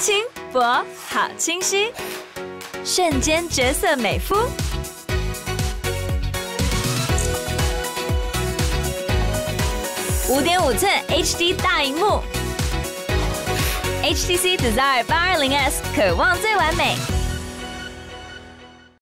轻薄好清晰，瞬间绝色美肤。五点五寸 HD 大荧幕，HTC Desire 八二零 S，渴望最完美。